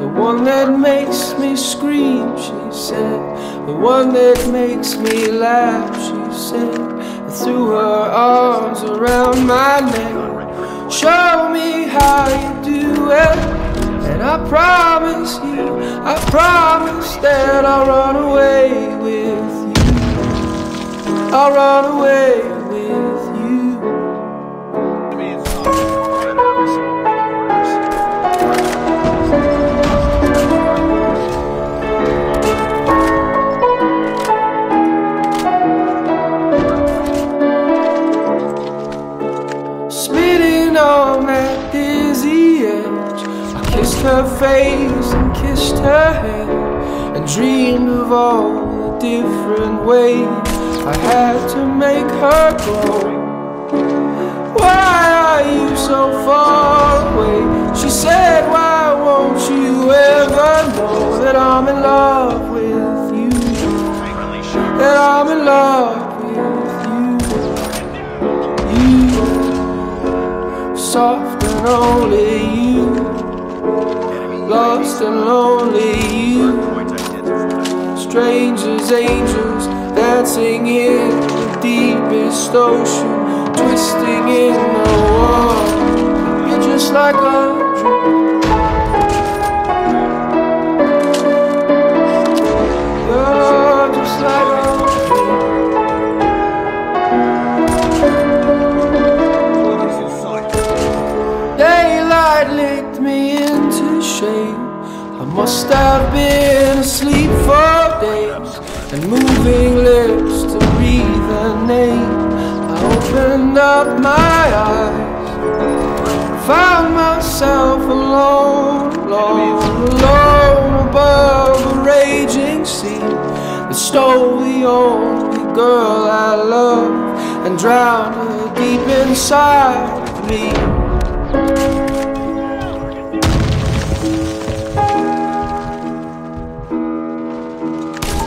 The one that makes me scream, she said. The one that makes me laugh, she said. And threw her arms around my neck. Show me how you do it. And I promise you, I promise that I'll run away with you. I'll run away with you. Kissed her face and kissed her hair and dreamed of all the different ways I had to make her grow. Why are you so far away? She said, Why won't you ever know that I'm in love with you? That I'm in love with you. You, soft and only you, and lonely you. Strangers, angels, dancing in the deepest ocean, twisting in the water. You're just like a must have been asleep for days and moving lips to breathe a name. I opened up my eyes, found myself alone, alone, alone above a raging sea that stole the only girl I love and drowned her deep inside me.